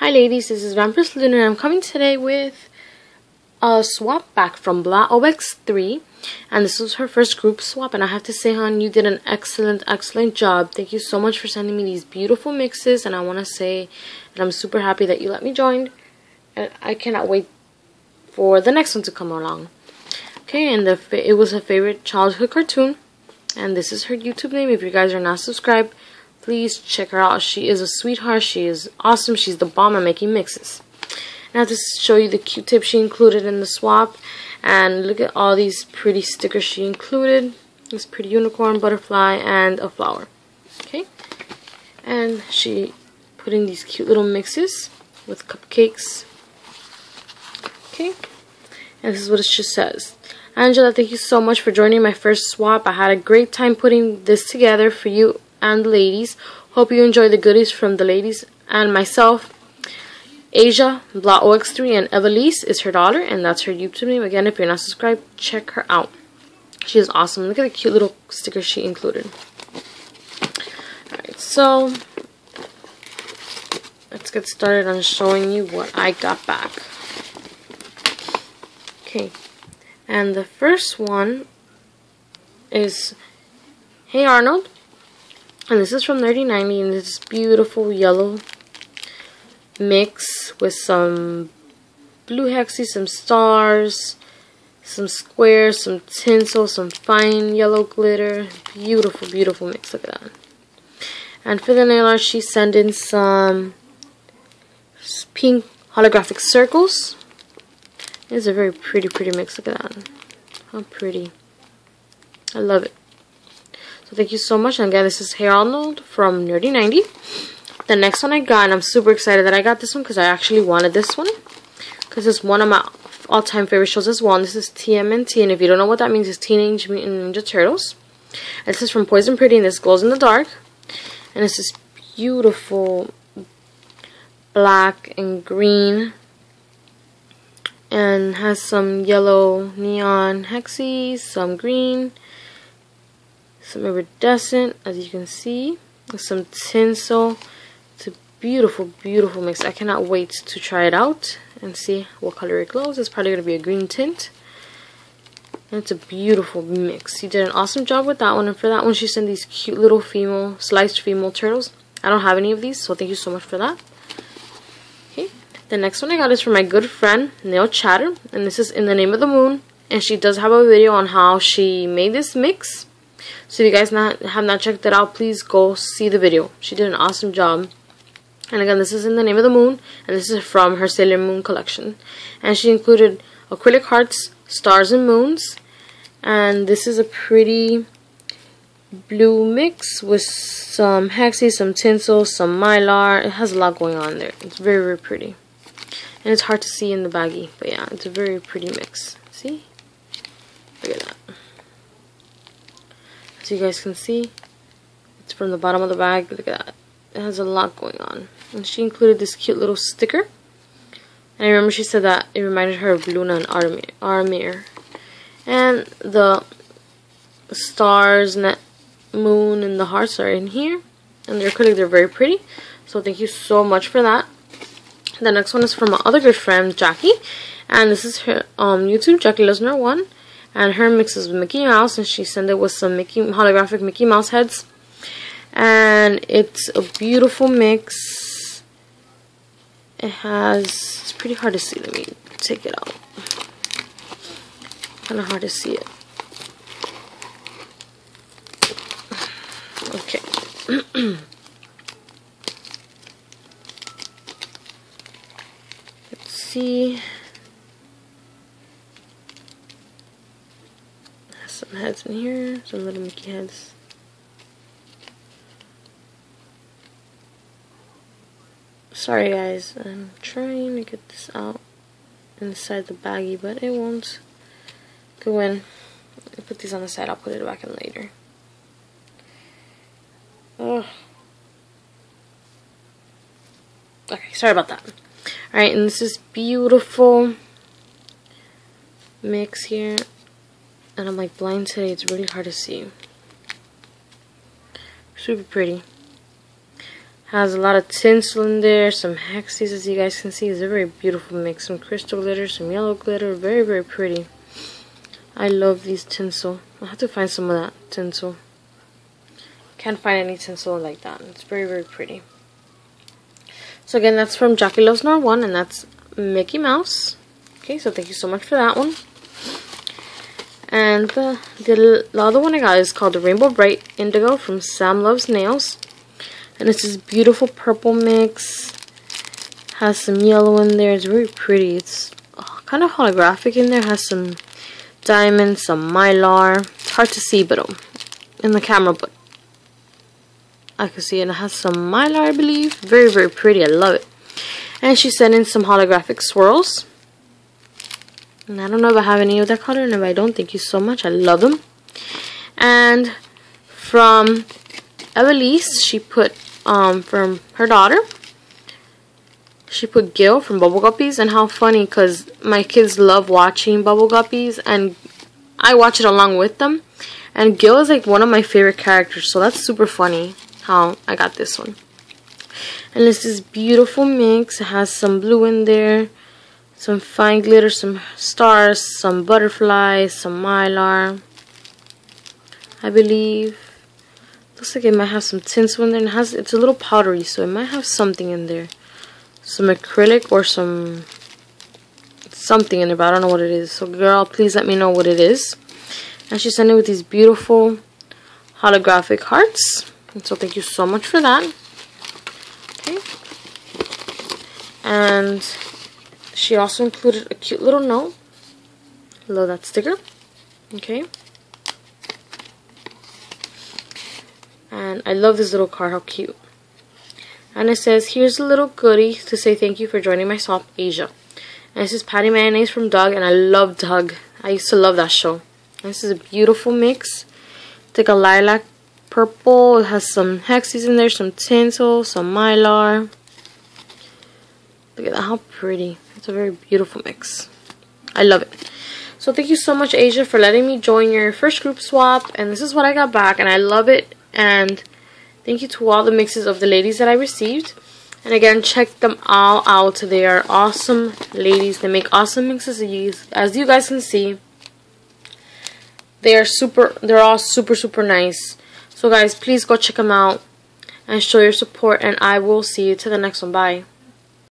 Hi ladies, this is Vampiress Luna and I'm coming today with a swap back from blahox3 and this was her first group swap and I have to say hon, you did an excellent, excellent job. Thank you so much for sending me these beautiful mixes and I want to say that I'm super happy that you let me join and I cannot wait for the next one to come along. Okay, and the it was her favorite childhood cartoon and this is her YouTube name. If you guys are not subscribed, please check her out. She is a sweetheart. She is awesome. She's the bomb at making mixes. Now to show you the Q-tip she included in the swap. And look at all these pretty stickers she included. This pretty unicorn, butterfly, and a flower. Okay. And she put in these cute little mixes with cupcakes. Okay. And this is what it just says. Angela, thank you so much for joining my first swap. I had a great time putting this together for you and the ladies. Hope you enjoy the goodies from the ladies and myself. Asia, blahox3, and Evelise is her daughter, and that's her YouTube name. Again, if you're not subscribed, check her out. She is awesome. Look at the cute little sticker she included. Alright, so let's get started on showing you what I got back. Okay, and the first one is Hey Arnold. And this is from Nerdy 90 and this beautiful yellow mix with some blue hexy, some stars, some squares, some tinsel, some fine yellow glitter. Beautiful, beautiful mix. Look at that. And for the nail art, she sent in some pink holographic circles. It's a very pretty, pretty mix. Look at that. How pretty. I love it. So thank you so much. And again, this is Hey Arnold from Nerdy90. The next one I got, and I'm super excited that I got this one because I actually wanted this one. Because it's one of my all-time favorite shows as well. And this is TMNT. And if you don't know what that means, it's Teenage Mutant Ninja Turtles. And this is from Poison Pretty, and this glows in the dark. And it's this is beautiful black and green and has some yellow neon hexes, some green, some iridescent, as you can see, some tinsel. It's a beautiful, beautiful mix. I cannot wait to try it out and see what color it glows. It's probably going to be a green tint. And it's a beautiful mix. You did an awesome job with that one. And for that one, she sent these cute little female, sliced female turtles. I don't have any of these, so thank you so much for that. Okay. The next one I got is from my good friend, Nail Chatter. And this is In the Name of the Moon. And she does have a video on how she made this mix. So if you guys not have not checked it out, please go see the video. She did an awesome job. And again, this is in the name of the moon, and this is from her Sailor Moon collection. And she included acrylic hearts, stars, and moons. And this is a pretty blue mix with some hexy, some tinsel, some mylar. It has a lot going on there. It's very, very pretty. And it's hard to see in the baggie, but yeah, it's a very pretty mix. See? Look at that. So you guys can see, it's from the bottom of the bag. Look at that. It has a lot going on. And she included this cute little sticker. And I remember she said that it reminded her of Luna and. Armir. And the stars, moon, and the hearts are in here. And they're acrylic. They're very pretty. So thank you so much for that. The next one is from my other good friend, Jackie. And this is her um, YouTube, Jackie Lesnar 1 and her mixes with Mickey Mouse and she sent it with some Mickey holographic Mickey Mouse heads. And it's a beautiful mix. It has it's pretty hard to see. Let me take it out. Kind of hard to see it. Okay. Let's see some heads in here, some little Mickey heads. Sorry guys, I'm trying to get this out inside the baggie, but it won't go in. I put these on the side, I'll put it back in later. Oh. Okay, sorry about that. Alright, and this is beautiful mix here and I'm like blind today. It's really hard to see. Super pretty. Has a lot of tinsel in there, some hexes as you guys can see. It's a very beautiful mix. Some crystal glitter, some yellow glitter. Very, very pretty. I love these tinsel. I'll have to find some of that tinsel. Can't find any tinsel like that. It's very, very pretty. So again, that's from Jackie Loves Noir 1, and that's Mickey Mouse. Okay, so thank you so much for that one. And the, the, the other one I got is called the Rainbow Brite Indigo from Sam Loves Nails. And it's this beautiful purple mix. Has some yellow in there. It's very pretty. It's uh, kind of holographic in there. Has some diamonds, some mylar. It's hard to see, but um, in the camera, but I can see it. And it has some mylar, I believe. Very, very pretty. I love it. And she sent in some holographic swirls. And I don't know if I have any other color. And if I don't, thank you so much. I love them. And from Evelise, she put um, from her daughter. She put Gil from Bubble Guppies. And how funny, because my kids love watching Bubble Guppies. And I watch it along with them. And Gil is like one of my favorite characters. So that's super funny how I got this one. And it's this beautiful mix. It has some blue in there some fine glitter, some stars, some butterflies, some mylar. I believe. Looks like it might have some tinsel in there. And it has, it's a little powdery, so it might have something in there. Some acrylic or some something in there, but I don't know what it is. So girl, please let me know what it is. And she sent it with these beautiful holographic hearts. And so thank you so much for that. Okay. And she also included a cute little note. Love that sticker. Okay. And I love this little card. How cute. And it says, here's a little goodie to say thank you for joining my swap, Asia. And this is Patty Mayonnaise from Doug. And I love Doug. I used to love that show. And this is a beautiful mix. It's like a lilac purple. It has some hexes in there, some tinsel, some mylar. Look at that, how pretty. It's a very beautiful mix. I love it. So thank you so much, Asia, for letting me join your first group swap. And this is what I got back, and I love it. And thank you to all the mixes of the ladies that I received. And again, check them all out. They are awesome ladies. They make awesome mixes. As you guys can see, they are super. They're all super, super nice. So guys, please go check them out and show your support. And I will see you to the next one. Bye.